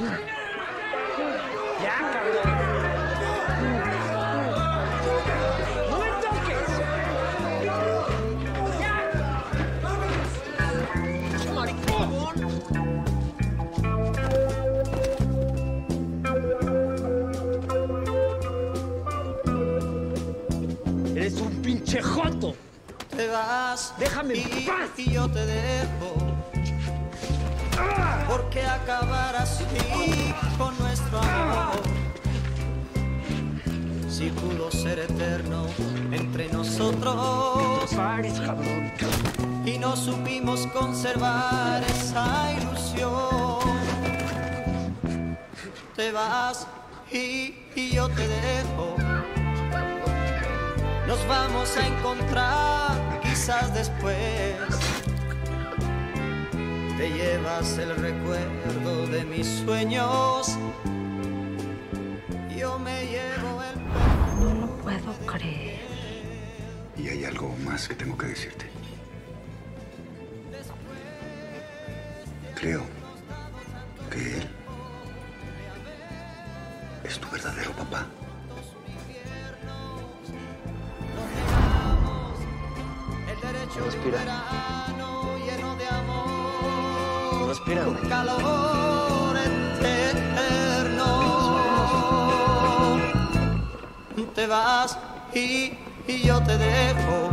Ya, cabrón. Eres un pinche joto. Te vas Déjame en y, paz. y yo te dejo. Porque acabar así con nuestro amor. Si pudo ser eterno entre nosotros y no supimos conservar esa ilusión. Te vas y, y yo te dejo. Nos vamos a encontrar quizás después. Te llevas el recuerdo de mis sueños. Yo me llevo el No lo puedo creer. Y hay algo más que tengo que decirte. Creo que él es tu verdadero papá. Respira. Respira, Con güey. Te vas y, y yo te dejo.